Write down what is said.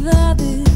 love it.